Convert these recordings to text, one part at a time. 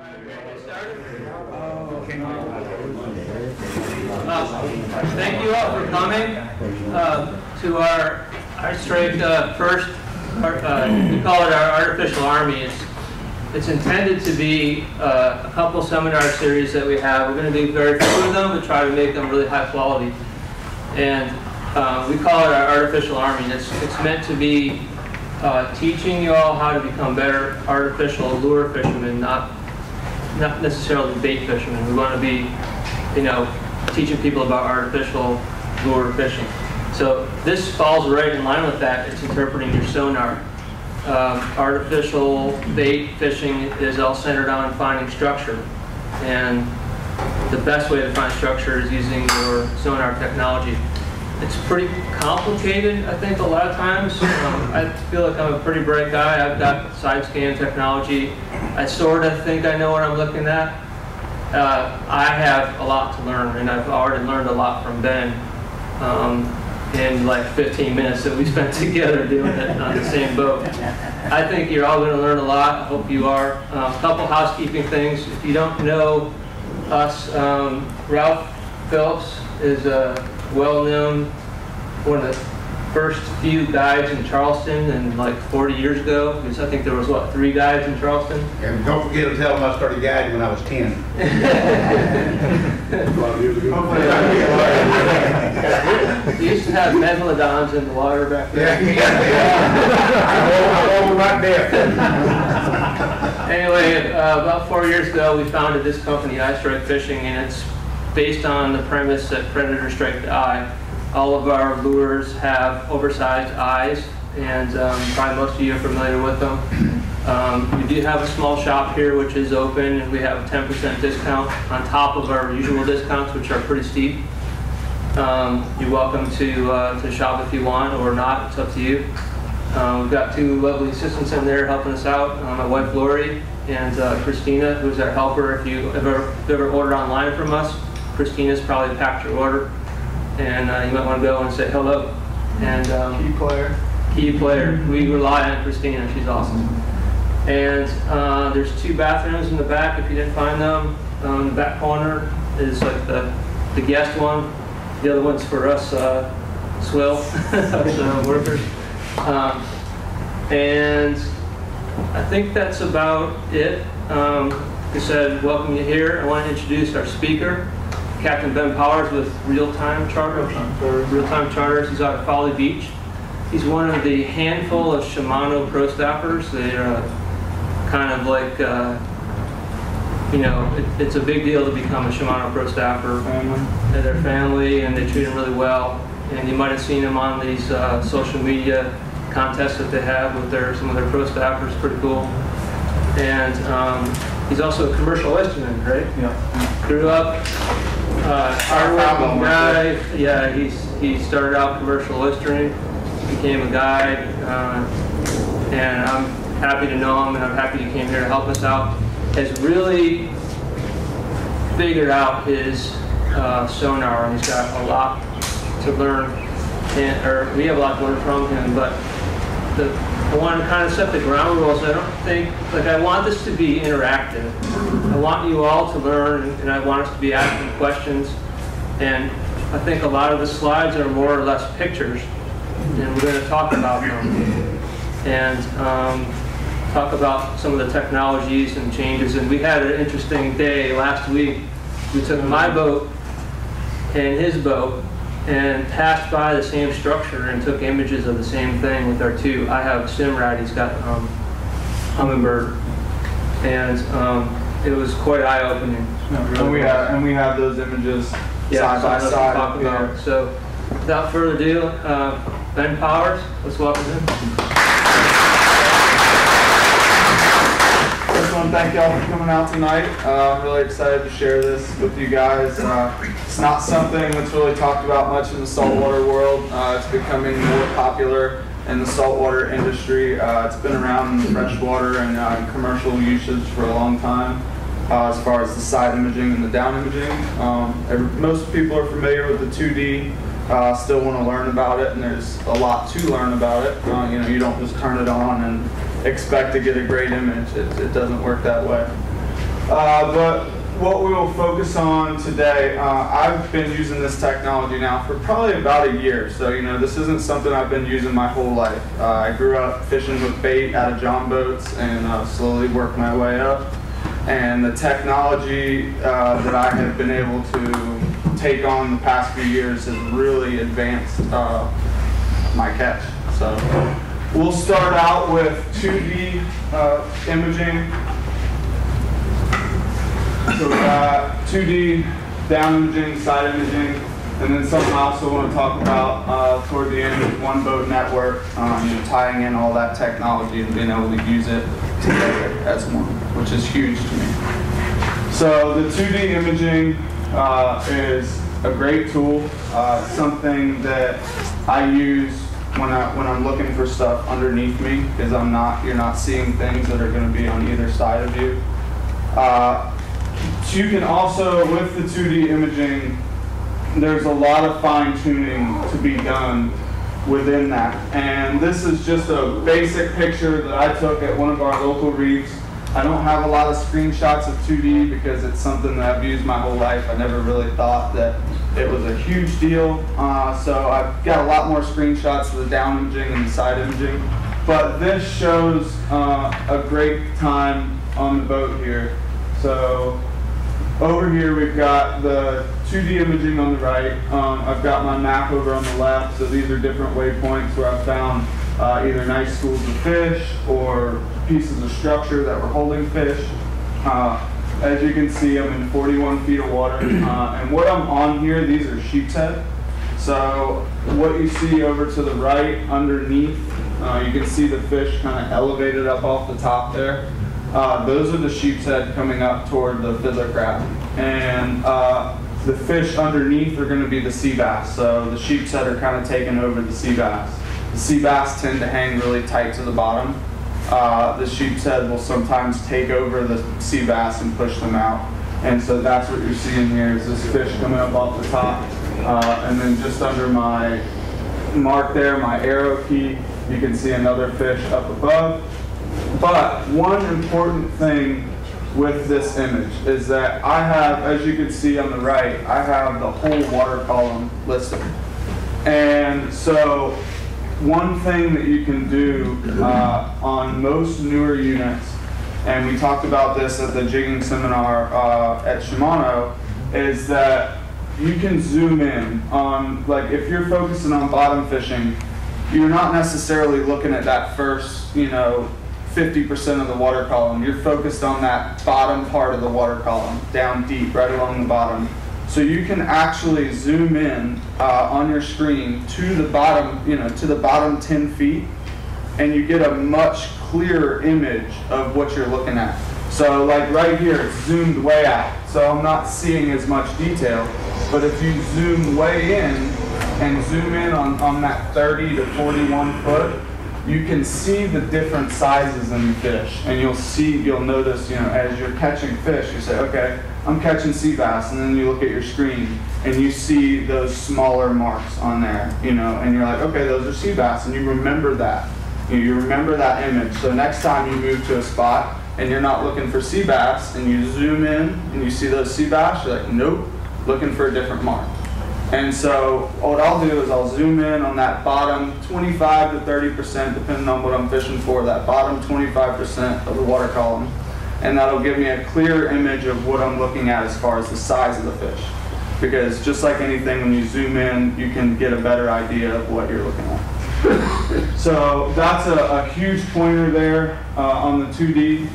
Uh, Thank you all for coming uh, to our, our uh, first, uh, we call it our artificial army. It's, it's intended to be uh, a couple seminar series that we have. We're going to do very few of them, but try to make them really high quality. And uh, we call it our artificial army. It's, it's meant to be teaching you all how to become better artificial lure fishermen, not not necessarily bait fishermen. We want to be, you know, teaching people about artificial lure fishing. So this falls right in line with that. It's interpreting your sonar. Um, artificial bait fishing is all centered on finding structure. And the best way to find structure is using your sonar technology. It's pretty complicated, I think, a lot of times. Um, I feel like I'm a pretty bright guy. I've got side scan technology. I sort of think I know what I'm looking at. Uh, I have a lot to learn, and I've already learned a lot from Ben um, in like 15 minutes that we spent together doing it on the same boat. I think you're all going to learn a lot. I hope you are. Uh, a couple housekeeping things. If you don't know us, um, Ralph Phelps is a well-known, one of the first few guides in Charleston, and like 40 years ago, because I think there was what three guides in Charleston. And don't forget to tell them I started guiding when I was 10. We used to have megalodons in the water back Yeah, then. yeah. I'm over right there. Anyway, uh, about four years ago, we founded this company, Eye Strike Fishing, and it's based on the premise that predators strike the eye. All of our lures have oversized eyes, and um, probably most of you are familiar with them. Um, we do have a small shop here which is open, and we have a 10% discount on top of our usual discounts, which are pretty steep. Um, you're welcome to uh, to shop if you want or not. It's up to you. Uh, we've got two lovely assistants in there helping us out. Uh, my wife Lori and uh, Christina, who's our helper. If you ever if you ever ordered online from us, Christina's probably packed your order, and uh, you might want to go and say hello. And um, Key player. key player. We rely on Christina. She's awesome. And uh, there's two bathrooms in the back. If you didn't find them, um, the back corner is like the the guest one. The other one's for us uh, swill us, uh, workers. Um, and I think that's about it. Um, like I said, welcome you here. I want to introduce our speaker, Captain Ben Powers with Reel Time Charters. Reel Time Charters. He's out at Folly Beach. He's one of the handful of Shimano pro staffers. They're uh, kind of like, uh, you know, it, it's a big deal to become a Shimano pro staffer. They're their family and they treat him really well. And you might have seen him on these uh, social media contests that they have with their some of their pro staffers. Pretty cool. And um, he's also a commercial oysterman, right? Yeah. Grew up uh, hardworking guy. Yeah, he's he started out commercial oystering, became a guide, uh, and I'm happy to know him, and I'm happy he came here to help us out. Has really figured out his uh, sonar, and he's got a lot to learn. And, or we have a lot to learn from him, but the, I want to kind of set the ground rules. I don't think, like, I want this to be interactive. I want you all to learn, and I want us to be asking questions. And I think a lot of the slides are more or less pictures, and we're going to talk about them. And um, talk about some of the technologies and changes. And we had an interesting day last week. We took my boat and his boat and passed by the same structure and took images of the same thing with our two. I have Simrad, he's got um, Humminbird. And um, it was quite eye-opening. And we have and we have those images Yeah, side by side talk about. here. So without further ado, uh, Ben Powers, let's welcome him. Just want to thank y'all for coming out tonight. Uh, I'm really excited to share this with you guys. Uh, it's not something that's really talked about much in the saltwater world. Uh, it's becoming more popular in the saltwater industry. Uh, it's been around in freshwater and uh, commercial usage for a long time. Uh, as far as the side imaging and the down imaging, um, every, most people are familiar with the 2D. Uh, still want to learn about it, and there's a lot to learn about it. Uh, you know, you don't just turn it on and expect to get a great image. It, it doesn't work that way. But what we will focus on today, uh, I've been using this technology now for probably about a year. So, you know, this isn't something I've been using my whole life. Uh, I grew up fishing with bait out of John boats and uh, slowly worked my way up. And the technology uh, that I have been able to take on the past few years has really advanced uh, my catch. So we'll start out with 2D uh, imaging. So got 2D down imaging, side imaging, and then something I also want to talk about uh, toward the end is one boat network, um, you know, tying in all that technology and being able to use it together as one, which is huge to me. So the 2D imaging uh, is a great tool, uh, something that I use when I when I'm looking for stuff underneath me, because I'm not you're not seeing things that are going to be on either side of you. Uh, you can also, with the 2D imaging, there's a lot of fine tuning to be done within that. And this is just a basic picture that I took at one of our local reefs. I don't have a lot of screenshots of 2D because it's something that I've used my whole life. I never really thought that it was a huge deal. Uh, so I've got a lot more screenshots of the down imaging and the side imaging. But this shows uh, a great time on the boat here. So over here, we've got the 2D imaging on the right. Um, I've got my map over on the left, so these are different waypoints where I've found uh, either nice schools of fish or pieces of structure that were holding fish. Uh, as you can see, I'm in 41 feet of water, uh, and what I'm on here, these are sheep's head. So what you see over to the right, underneath, uh, you can see the fish kind of elevated up off the top there. Uh, those are the sheep's head coming up toward the fiddler crab. And uh, the fish underneath are going to be the sea bass. So the sheep's head are kind of taking over the sea bass. The sea bass tend to hang really tight to the bottom. Uh, the sheep's head will sometimes take over the sea bass and push them out. And so that's what you're seeing here is this fish coming up off the top. Uh, and then just under my mark there, my arrow key, you can see another fish up above. But one important thing with this image is that I have, as you can see on the right, I have the whole water column listed. And so one thing that you can do uh, on most newer units, and we talked about this at the jigging seminar uh, at Shimano, is that you can zoom in on, like if you're focusing on bottom fishing, you're not necessarily looking at that first, you know, 50% of the water column. You're focused on that bottom part of the water column, down deep, right along the bottom. So you can actually zoom in uh, on your screen to the bottom, you know, to the bottom 10 feet, and you get a much clearer image of what you're looking at. So like right here, it's zoomed way out. So I'm not seeing as much detail. But if you zoom way in and zoom in on, on that 30 to 41 foot, you can see the different sizes in the fish. And you'll see, you'll notice, you know, as you're catching fish, you say, okay, I'm catching sea bass. And then you look at your screen and you see those smaller marks on there, you know, and you're like, okay, those are sea bass. And you remember that. You, you remember that image. So next time you move to a spot and you're not looking for sea bass and you zoom in and you see those sea bass, you're like, nope, looking for a different mark. And so what I'll do is I'll zoom in on that bottom 25 to 30%, depending on what I'm fishing for, that bottom 25% of the water column. And that'll give me a clear image of what I'm looking at as far as the size of the fish. Because just like anything, when you zoom in, you can get a better idea of what you're looking at. so that's a, a, huge pointer there uh, on the 2D.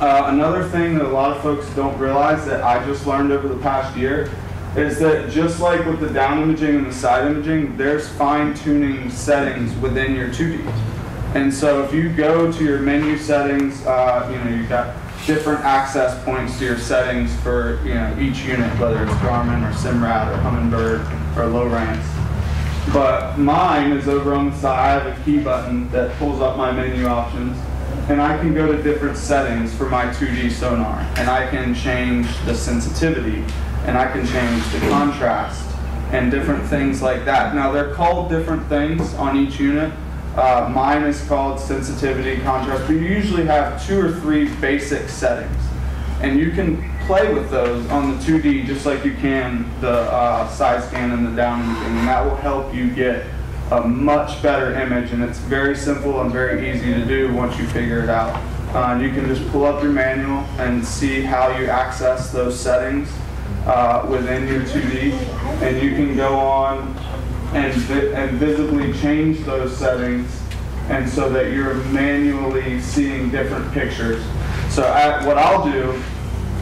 Uh, another thing that a lot of folks don't realize that I just learned over the past year is that just like with the down imaging and the side imaging, there's fine tuning settings within your 2D. And so if you go to your menu settings, uh, you know, you've got different access points to your settings for, you know, each unit, whether it's Garmin or Simrad or Humminbird or Lowrance. But mine is over on the side. I have a key button that pulls up my menu options. And I can go to different settings for my 2D sonar. And I can change the sensitivity and I can change the contrast and different things like that. Now they're called different things on each unit. Uh, mine is called sensitivity, contrast, but you usually have two or three basic settings. And you can play with those on the 2D just like you can the uh, side scan and the down imaging, and that will help you get a much better image. And it's very simple and very easy to do once you figure it out. Uh, you can just pull up your manual and see how you access those settings uh, within your 2D, and you can go on and, vi- and visibly change those settings and so that you're manually seeing different pictures. So I, what I'll do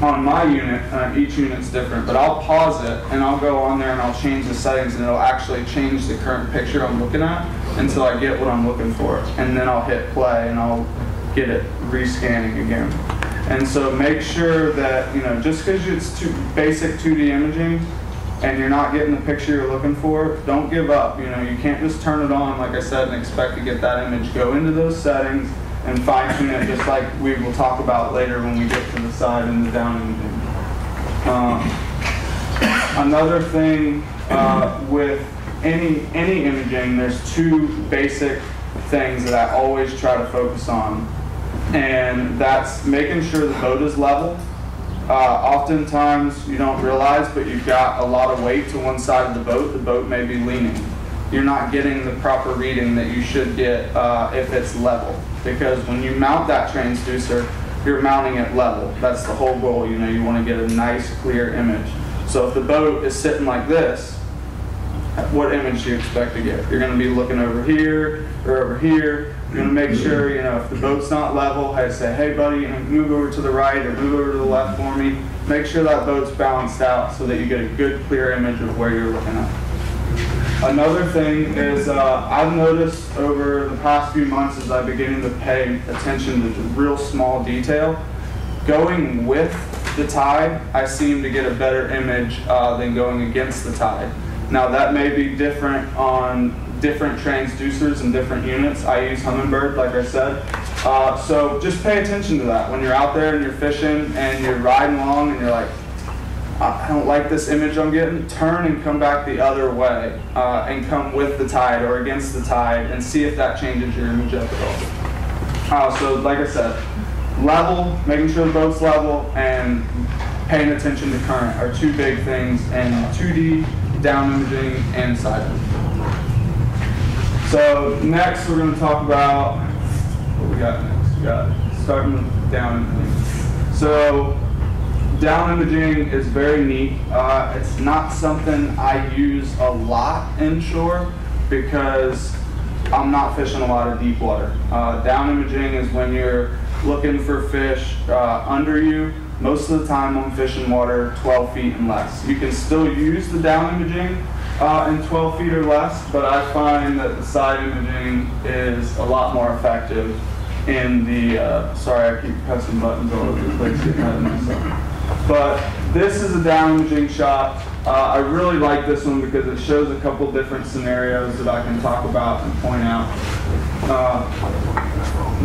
on my unit, uh, each unit's different, but I'll pause it and I'll go on there and I'll change the settings and it'll actually change the current picture I'm looking at until I get what I'm looking for. And then I'll hit play and I'll get it rescanning again. And so make sure that, you know, just because it's too basic 2D imaging, and you're not getting the picture you're looking for, don't give up. You know, you can't just turn it on, like I said, and expect to get that image. Go into those settings and fine tune it, just like we will talk about later when we get to the side and the down imaging. Um, another thing uh, with any any imaging, there's two basic things that I always try to focus on, and that's making sure the boat is level uh, oftentimes you don't realize, but you've got a lot of weight to one side of the boat. The boat may be leaning. You're not getting the proper reading that you should get uh, if it's level. Because when you mount that transducer, you're mounting it level. That's the whole goal. You know, you want to get a nice, clear image. So if the boat is sitting like this, what image do you expect to get? You're going to be looking over here or over here. You're going to make sure, you know, if the boat's not level, I say, hey, buddy, you know, move over to the right or move over to the left for me. Make sure that boat's balanced out so that you get a good, clear image of where you're looking at. Another thing is uh, I've noticed over the past few months as I'm beginning to pay attention to real small detail, going with the tide, I seem to get a better image uh, than going against the tide. Now that may be different on different transducers and different units. I use Humminbird, like I said. Uh, so just pay attention to that when you're out there and you're fishing and you're riding along and you're like, I don't like this image I'm getting. Turn and come back the other way uh, and come with the tide or against the tide and see if that changes your image at all. Uh, so like I said, level, making sure the boat's level, and paying attention to current are two big things in 2D, down imaging, and side. So next we're going to talk about what we got next. We got starting with down imaging. So down imaging is very neat. Uh, it's not something I use a lot inshore because I'm not fishing a lot of deep water. Uh, down imaging is when you're looking for fish uh, under you. Most of the time I'm fishing water 12 feet and less. You can still use the down imaging uh, in 12 feet or less, but I find that the side imaging is a lot more effective in the, uh, sorry I keep pressing buttons all over the place ahead of myself. But this is a down imaging shot. Uh, I really like this one because it shows a couple different scenarios that I can talk about and point out. Uh,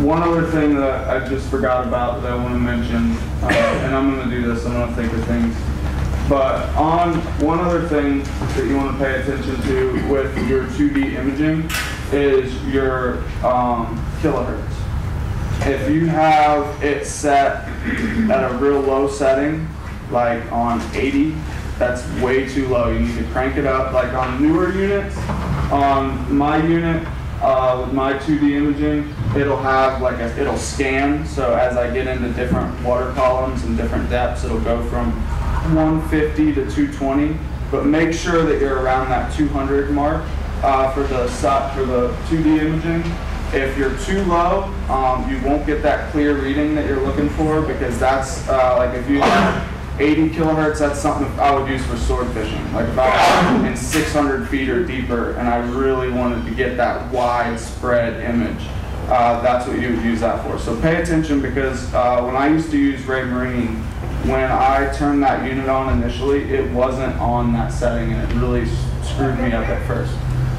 one other thing that I just forgot about that I want to mention, uh, and I'm going to do this, I'm going to think of things. But on one other thing that you want to pay attention to with your 2D imaging is your um, kilohertz. If you have it set at a real low setting, like on 80, that's way too low. You need to crank it up. Like on newer units, on my unit, uh, with my 2D imaging, it'll have like a, it'll scan. So as I get into different water columns and different depths, it'll go from 150 to 220. But make sure that you're around that 200 mark uh, for the for the 2D imaging. If you're too low, um, you won't get that clear reading that you're looking for because that's uh, like if you 80 kilohertz, that's something I would use for sword fishing. Like if I was in 600 feet or deeper and I really wanted to get that widespread image, uh, that's what you would use that for. So pay attention because uh, when I used to use Raymarine, when I turned that unit on initially, it wasn't on that setting and it really screwed me up at first.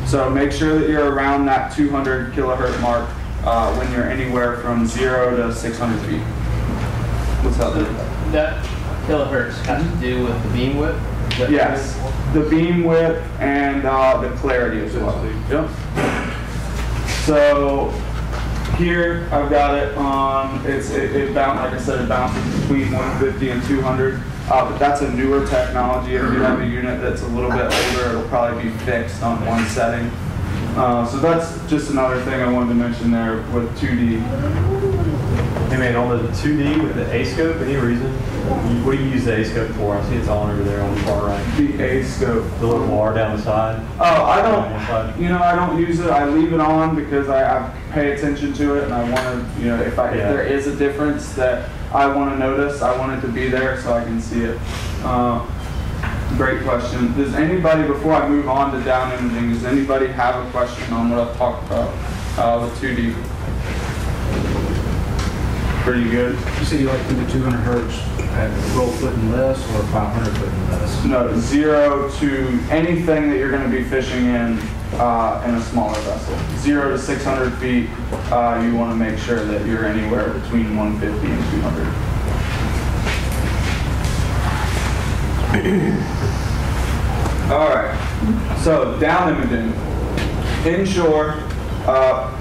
So make sure that you're around that 200 kilohertz mark uh, when you're anywhere from zero to 600 feet. What's? Luke? That kilohertz has to do with the beam width? Yes, the beam width and uh, the clarity as well. Yep. So here I've got it on. It's it, it bounce like I said, it bounces between 150 and 200. Uh, but that's a newer technology. If you have a unit that's a little bit older, it'll probably be fixed on one setting. Uh, so that's just another thing I wanted to mention there with 2D. Hey man, on the 2D with the A-scope, any reason? What do you use the A-scope for? I see it's on over there on the far right. The A scope. The little bar down the side. Oh, I don't. You know, I don't use it. I leave it on because I, I pay attention to it, and I want to. You know, if I if there is a difference that I want to notice, I want it to be there so I can see it. Uh, great question. Does anybody, before I move on to down imaging, does anybody have a question on what I've talked about uh, with 2D? Pretty good. You said you like to do 200 hertz at roll foot and less or 500 foot and less? No, zero to anything that you're going to be fishing in uh, in a smaller vessel. Zero to 600 feet, uh, you want to make sure that you're anywhere between 150 and 200. All right, so down imaging. Inshore, uh,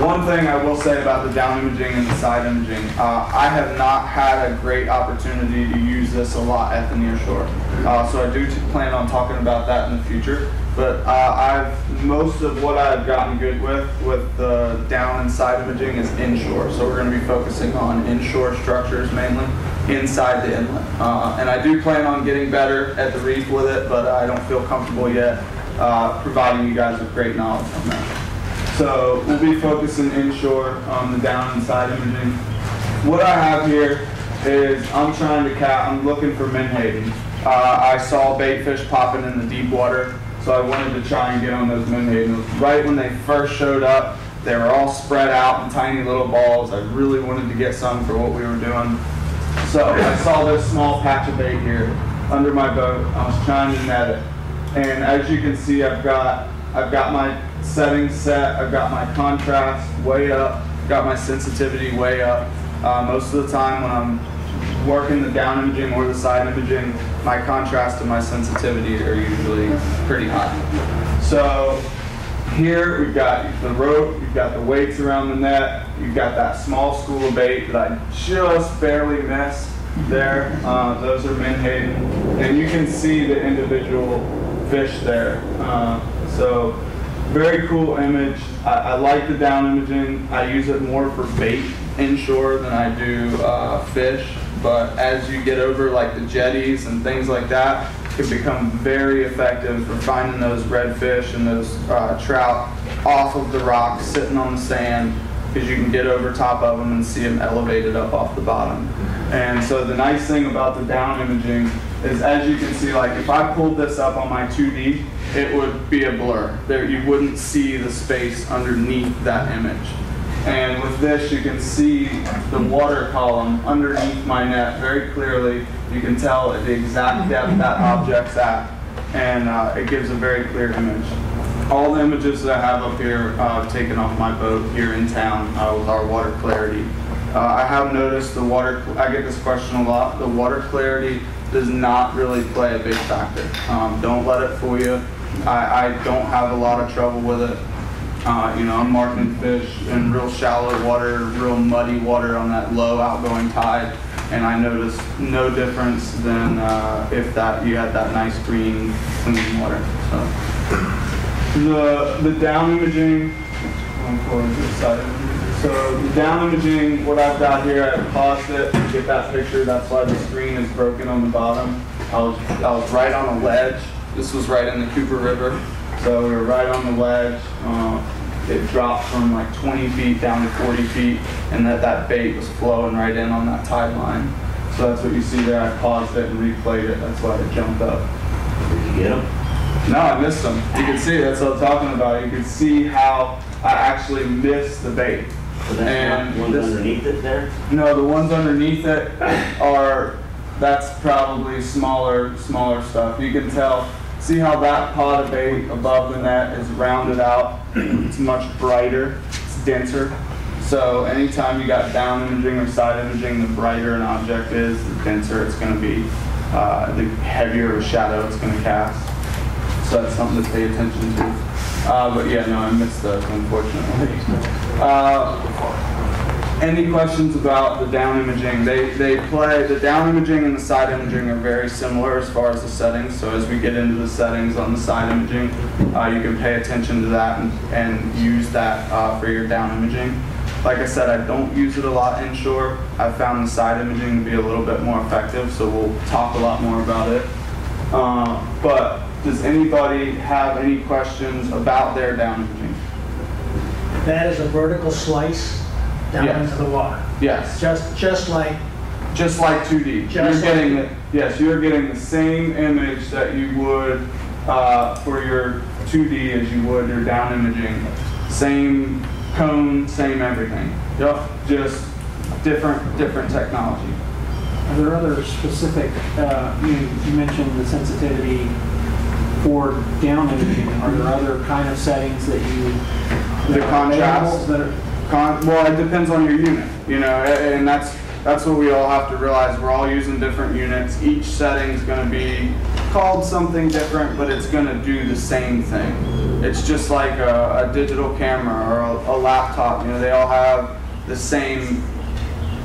one thing I will say about the down imaging and the side imaging, uh, I have not had a great opportunity to use this a lot at the near shore. Uh, so I do plan on talking about that in the future. But uh, I've most of what I've gotten good with with the down and side imaging is inshore. So we're going to be focusing on inshore structures mainly inside the inlet. Uh, and I do plan on getting better at the reef with it, but I don't feel comfortable yet uh, providing you guys with great knowledge on that. So we'll be focusing inshore on the down and side imaging. What I have here is I'm trying to cat, I'm looking for menhaden. Uh, I saw bait fish popping in the deep water, so I wanted to try and get on those menhaden. Right when they first showed up, they were all spread out in tiny little balls. I really wanted to get some for what we were doing. So I saw this small patch of bait here under my boat. I was trying to net it. And as you can see, I've got, I've got my settings set, I've got my contrast way up, got my sensitivity way up. Uh, most of the time when I'm working the down imaging or the side imaging, my contrast and my sensitivity are usually pretty high. So here we've got the rope, you've got the weights around the net, you've got that small school of bait that I just barely missed there. Uh, those are menhaden, and you can see the individual fish there. Uh, so very cool image. I, I like the down imaging. I use it more for bait inshore than I do uh, fish. But as you get over like the jetties and things like that, it can become very effective for finding those redfish and those uh, trout off of the rocks, sitting on the sand, because you can get over top of them and see them elevated up off the bottom. And so the nice thing about the down imaging is, as you can see, like if I pulled this up on my 2D, it would be a blur. There, you wouldn't see the space underneath that image. And with this, you can see the water column underneath my net very clearly. You can tell at the exact depth that object's at, and uh, it gives a very clear image. All the images that I have up here uh, taken off my boat here in town uh, with our water clarity. Uh, I have noticed the water, I get this question a lot, the water clarity does not really play a big factor. Um, don't let it fool you. I, I don't have a lot of trouble with it. Uh, you know, I'm marking fish in real shallow water, real muddy water on that low outgoing tide, and I notice no difference than uh, if that you had that nice green, clean water. So the the down imaging. So the down imaging, what I've got here, I paused it to get that picture. That's why the screen is broken on the bottom. I was I was right on a ledge. This was right in the Cooper River. So we were right on the ledge. Uh, it dropped from like 20 feet down to 40 feet, and that, that bait was flowing right in on that tide line. So that's what you see there. I paused it and replayed it. That's why it jumped up. Did you get them? No, I missed them. You can see, that's what I'm talking about. You can see how I actually missed the bait. So that's And not one this- underneath it there? No, the ones underneath it are, that's probably smaller, smaller stuff. You can tell, see how that pot of bait above the net is rounded out? It's much brighter, it's denser. So anytime you got down imaging or side imaging, the brighter an object is, the denser it's gonna be, uh, the heavier of a shadow it's gonna cast. So that's something to pay attention to. Uh, but yeah, no, I missed those unfortunately. Uh, any questions about the down imaging? They, they play, the down imaging and the side imaging are very similar as far as the settings. So as we get into the settings on the side imaging, uh, you can pay attention to that and, and use that uh, for your down imaging. Like I said, I don't use it a lot inshore. I've found the side imaging to be a little bit more effective, so we'll talk a lot more about it. Uh, but does anybody have any questions about their down imaging? That is a vertical slice down Yes. into the water. Yes. Just, just like, Just like 2D. Just you're like- getting the, yes, you're getting the same image that you would uh, for your 2D as you would your down imaging. Same cone, same everything. Yep. Just different different technology. Are there other specific, uh, you you mentioned the sensitivity for down imaging. Are there other kind of settings that you? The that are contrast? available That are, Con- well, it depends on your unit, you know, and that's that's what we all have to realize. We're all using different units. Each setting's going to be called something different, but it's going to do the same thing. It's just like a, a digital camera or a, a laptop. You know, they all have the same,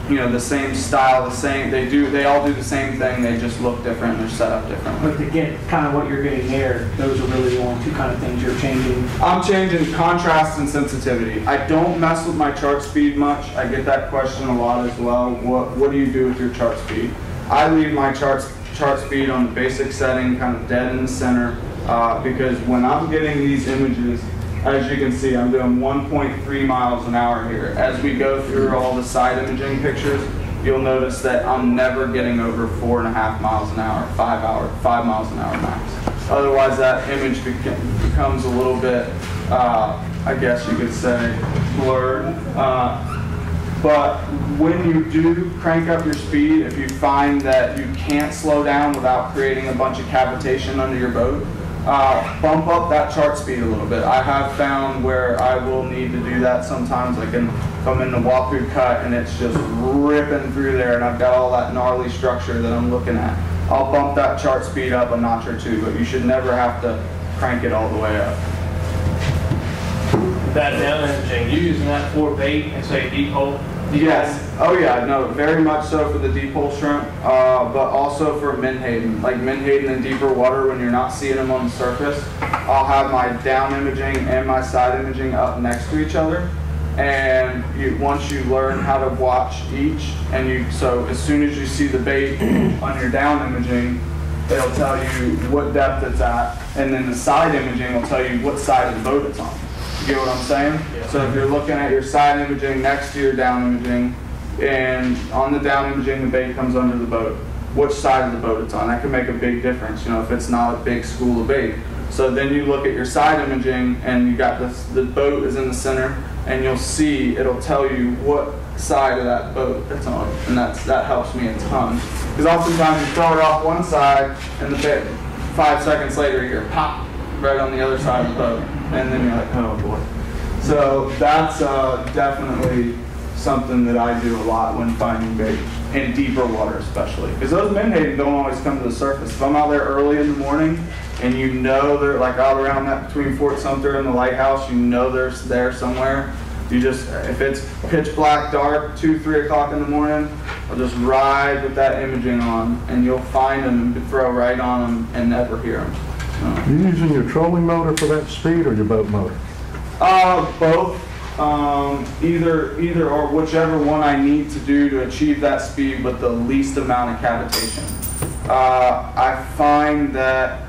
you know, the same style, the same. They do. They all do the same thing. They just look different. They're set up differently. but to get kind of what you're getting there, those are really the only two kind of things you're changing. I'm changing contrast and sensitivity. I don't mess with my chart speed much. I get that question a lot as well. What What do you do with your chart speed? I leave my chart chart speed on the basic setting, kind of dead in the center, uh, because when I'm getting these images, as you can see, I'm doing 1.3 miles an hour here. As we go through all the side imaging pictures, you'll notice that I'm never getting over four and a half miles an hour, five hour, five miles an hour max. Otherwise, that image becomes a little bit, uh, I guess you could say, blurred. Uh, but when you do crank up your speed, if you find that you can't slow down without creating a bunch of cavitation under your boat, uh, bump up that chart speed a little bit. I have found where I will need to do that sometimes, I can come in the Wappoo cut and it's just ripping through there and I've got all that gnarly structure that I'm looking at. I'll bump that chart speed up a notch or two, but you should never have to crank it all the way up. That down imaging, you using that for bait and say deep hole? Yes. Oh yeah. No. Very much so for the deep hole shrimp, uh, but also for menhaden. Like menhaden in deeper water, when you're not seeing them on the surface, I'll have my down imaging and my side imaging up next to each other. And you, once you learn how to watch each, and you so as soon as you see the bait on your down imaging, it'll tell you what depth it's at, and then the side imaging will tell you what side of the boat it's on. You get what I'm saying? So if you're looking at your side imaging next to your down imaging, and on the down imaging the bait comes under the boat, which side of the boat it's on, that can make a big difference, you know, if it's not a big school of bait. So then you look at your side imaging and you got this, the boat is in the center, and you'll see, it'll tell you what side of that boat it's on, and that's, that helps me a ton. Because oftentimes you throw it off one side, and the bait, five seconds later, you hear pop, right on the other side of the boat, and then you're like, oh boy. So that's uh, definitely something that I do a lot when finding bait, in deeper water especially. Because those menhaden don't always come to the surface. If I'm out there early in the morning, and you know they're like out around that between Fort Sumter and the lighthouse, you know they're there somewhere. You just, if it's pitch black, dark, two, three o'clock in the morning, I'll just ride with that imaging on, and you'll find them and throw right on them and never hear them. You using your trolling motor for that speed or your boat motor? Uh, both. Um, either, either or whichever one I need to do to achieve that speed with the least amount of cavitation. Uh, I find that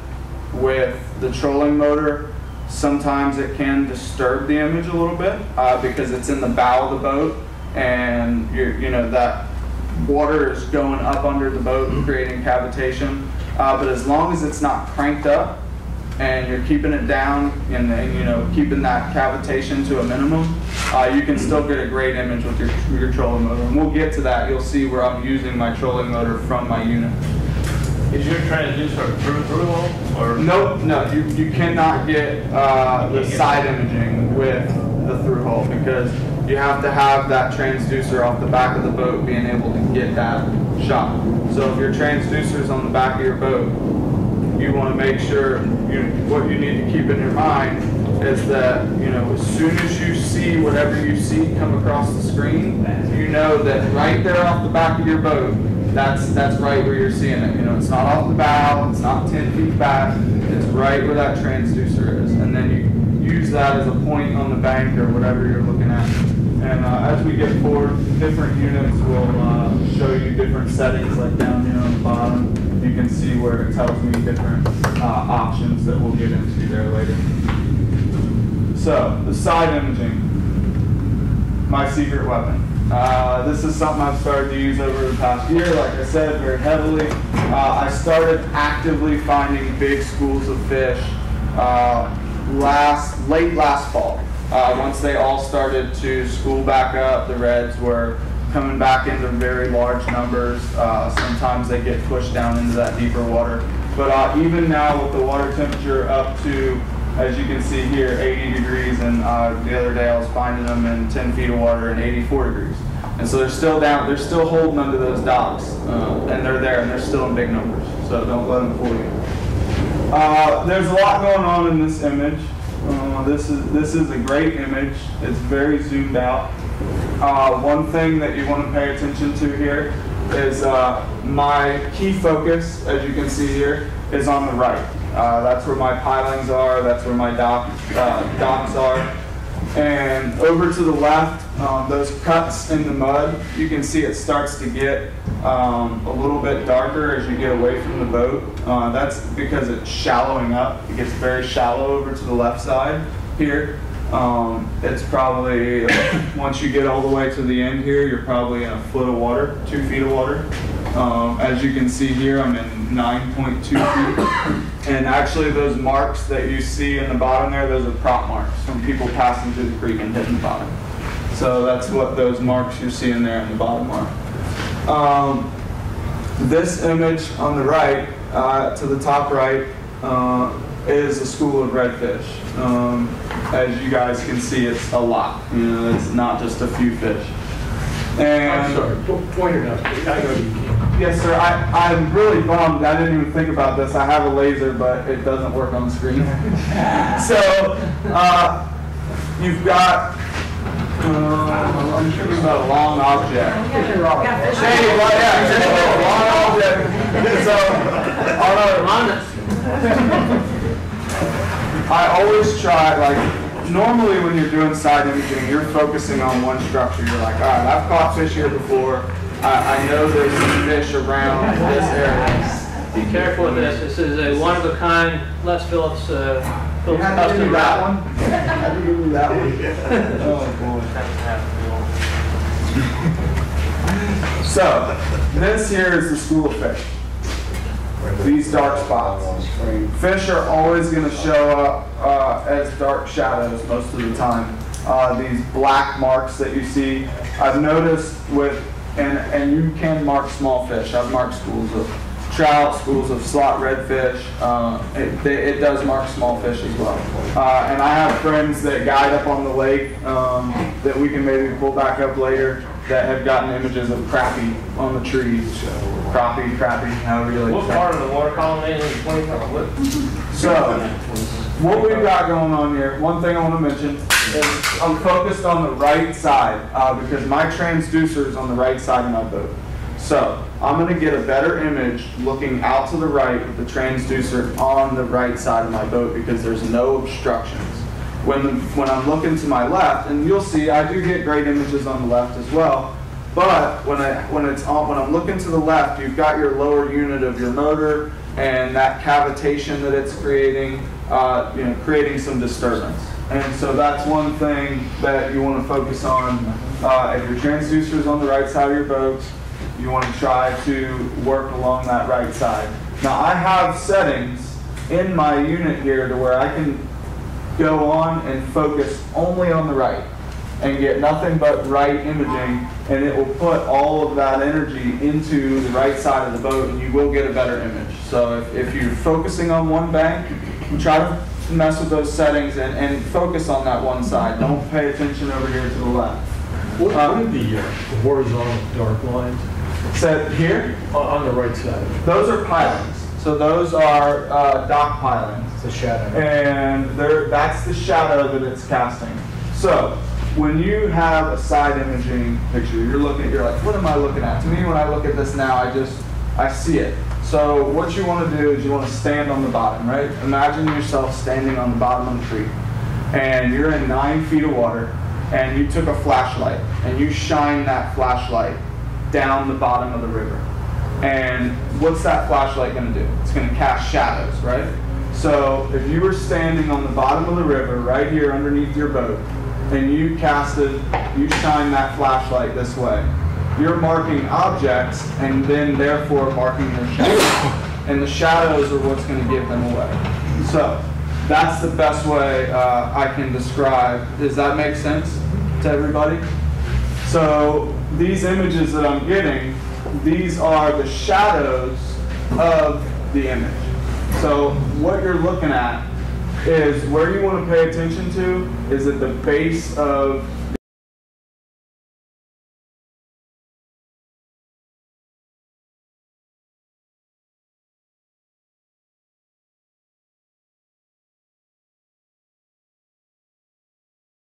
with the trolling motor, sometimes it can disturb the image a little bit uh, because it's in the bow of the boat and you know, that water is going up under the boat creating cavitation. Uh, but as long as it's not cranked up, and you're keeping it down and, and you know keeping that cavitation to a minimum, uh, you can still get a great image with your your trolling motor. And we'll get to that. You'll see where I'm using my trolling motor from my unit. Is your transducer through through hole or? Nope, no, you, you cannot get uh, the side imaging with the through hole because you have to have that transducer off the back of the boat being able to get that shot. So if your transducer's on the back of your boat, you want to make sure you, what you need to keep in your mind is that, you know, as soon as you see whatever you see come across the screen, you know that right there off the back of your boat, that's, that's right where you're seeing it. You know, it's not off the bow, it's not 10 feet back, it's right where that transducer is. And then you use that as a point on the bank or whatever you're looking at. And uh, as we get forward, different units will uh, show you different settings, like down here on the bottom. You can where it tells me different uh, options that we'll get into there later. So, the side imaging, my secret weapon. Uh, this is something I've started to use over the past year, like I said, very heavily. Uh, I started actively finding big schools of fish uh, last, late last fall. Uh, once they all started to school back up, the reds were coming back into very large numbers. Uh, sometimes they get pushed down into that deeper water. But uh, even now with the water temperature up to, as you can see here, 80 degrees, and uh, the other day I was finding them in 10 feet of water in 84 degrees. And so they're still down, they're still holding under those docks, uh, and they're there, and they're still in big numbers. So don't let them fool you. Uh, there's a lot going on in this image. Uh, this is this is a great image. It's very zoomed out. Uh, one thing that you want to pay attention to here is uh, my key focus, as you can see here, is on the right. Uh, that's where my pilings are. That's where my dock, uh, docks are. And over to the left, um, those cuts in the mud, you can see it starts to get um, a little bit darker as you get away from the boat. Uh, that's because it's shallowing up. It gets very shallow over to the left side here. Um, it's probably, once you get all the way to the end here, you're probably in a foot of water, two feet of water. Um, as you can see here, I'm in 9.2 feet. And actually, those marks that you see in the bottom there, those are prop marks from people passing through the creek and hitting the bottom. So that's what those marks you're seeing there in the bottom are. Um, this image on the right, uh, to the top right, uh, is a school of redfish. Um, as you guys can see, it's a lot. You know, it's not just a few fish. And I'm sorry, po- point it out. I know you can't. Yes, sir. I, I'm really bummed. I didn't even think about this. I have a laser, but it doesn't work on the screen. so, uh, you've got, uh, I'm shooting about a long object. Hey, well, yeah, exactly, a long object. So, on our, I always try, like, normally when you're doing side imaging, you're focusing on one structure. You're like, all right, I've caught fish here before. I, I know there's some fish around this area. Be careful with this. This is a one-of-a-kind Les Phillips, uh, You Phillips had to give custom me that one? Had to give me that one? Oh, boy. So, this here is the school of fish. These dark spots. Fish are always going to show up uh, as dark shadows most of the time. Uh, these black marks that you see, I've noticed with, and, and you can mark small fish. I've marked schools of trout, schools of slot redfish. Uh, it, it does mark small fish as well. Uh, and I have friends that guide up on the lake um, that we can maybe pull back up later that have gotten images of crappie on the trees. Crappie, crappie, however you like What part of the water column is it? So, what we've got going on here, one thing I want to mention is I'm focused on the right side uh, because my transducer is on the right side of my boat. So, I'm going to get a better image looking out to the right with the transducer on the right side of my boat because there's no obstructions. When, when I'm looking to my left, and you'll see I do get great images on the left as well, but when I when it's on when I'm looking to the left, you've got your lower unit of your motor and that cavitation that it's creating, uh, you know, creating some disturbance. And so that's one thing that you want to focus on. Uh, if your transducer is on the right side of your boat, you want to try to work along that right side. Now I have settings in my unit here to where I can go on and focus only on the right and get nothing but right imaging and it will put all of that energy into the right side of the boat and you will get a better image. So if, if you're focusing on one bank, try to mess with those settings and, and focus on that one side. Don't pay attention over here to the left. What Uh, what are the uh, horizontal dark lines Set here, on on the right side? those are pilings. So those are uh, dock pilings. A shadow. And there, That's the shadow that it's casting. So when you have a side imaging picture, you're looking, you're like, what am I looking at? To me, when I look at this now, I just, I see it. So what you want to do is you want to stand on the bottom, right? Imagine yourself standing on the bottom of the tree, and you're in nine feet of water, and you took a flashlight and you shine that flashlight down the bottom of the river. And what's that flashlight going to do? It's going to cast shadows, right? So if you were standing on the bottom of the river, right here underneath your boat, and you casted, you shine that flashlight this way, you're marking objects and then therefore marking their shadows. And the shadows are what's going to give them away. So that's the best way uh, I can describe. Does that make sense to everybody? So these images that I'm getting, these are the shadows of the image. So what you're looking at is where you want to pay attention to is at the base of